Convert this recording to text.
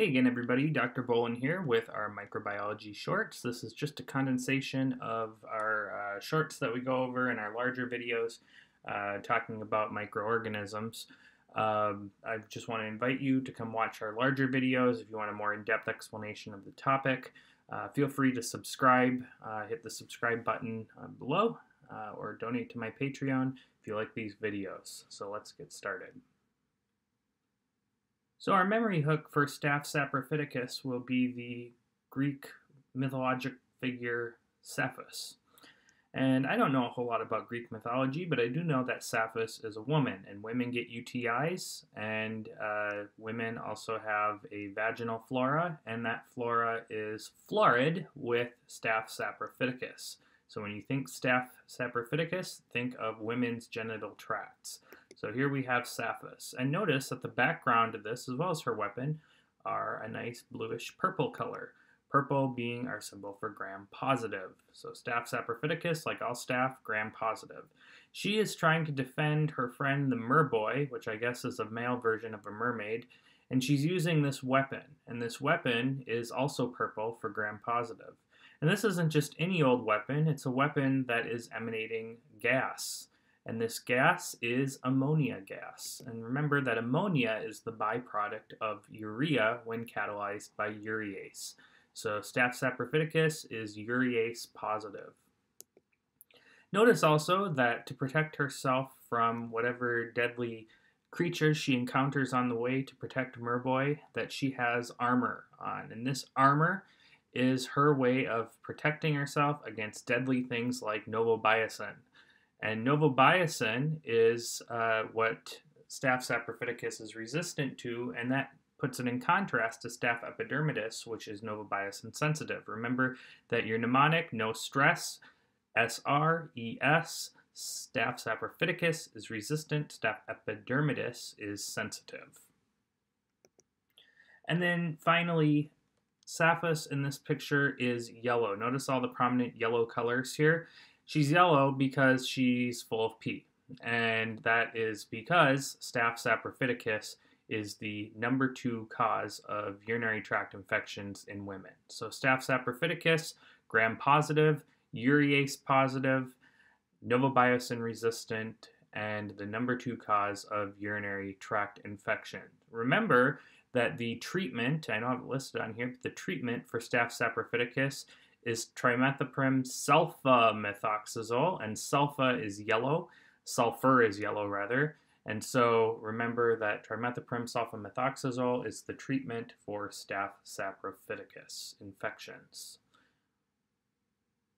Hey again everybody, Dr. Bolin here with our microbiology shorts. This is just a condensation of our uh, shorts that we go over in our larger videos uh, talking about microorganisms. Um, I just want to invite you to come watch our larger videos if you want a more in-depth explanation of the topic. Uh, feel free to subscribe, uh, hit the subscribe button uh, below, uh, or donate to my Patreon if you like these videos. So let's get started. So our memory hook for Staph saprophyticus will be the Greek mythologic figure Sappho. And I don't know a whole lot about Greek mythology, but I do know that Sappho is a woman, and women get UTIs, and uh, women also have a vaginal flora, and that flora is florid with Staph saprophyticus. So when you think Staph saprophyticus, think of women's genital tracts. So here we have Sappho. And notice that the background of this, as well as her weapon, are a nice bluish purple color. Purple being our symbol for gram positive. So Staph saprophyticus, like all staph, gram positive. She is trying to defend her friend the merboy, which I guess is a male version of a mermaid, and she's using this weapon. And this weapon is also purple for gram positive. And this isn't just any old weapon, it's a weapon that is emanating gas. And this gas is ammonia gas. And remember that ammonia is the byproduct of urea when catalyzed by urease. So Staph saprophyticus is urease positive. Notice also that to protect herself from whatever deadly creatures she encounters on the way to protect Merboy, that she has armor on. And this armor is her way of protecting herself against deadly things like novobiocin. And novobiocin is uh, what Staph saprophyticus is resistant to, and that puts it in contrast to Staph epidermidis, which is novobiocin sensitive. Remember that your mnemonic, no stress, S-R-E-S, Staph saprophyticus is resistant, Staph epidermidis is sensitive. And then finally, Sappho in this picture is yellow. Notice all the prominent yellow colors here. She's yellow because she's full of pee. And that is because Staph saprophyticus is the number two cause of urinary tract infections in women. So Staph saprophyticus, gram positive, urease positive, novobiocin resistant, and the number two cause of urinary tract infection. Remember that the treatment, I don't have it listed on here, but the treatment for Staph saprophyticus is trimethoprim sulfamethoxazole, and sulfa is yellow, sulfur is yellow rather. And so remember that trimethoprim sulfamethoxazole is the treatment for Staph saprophyticus infections.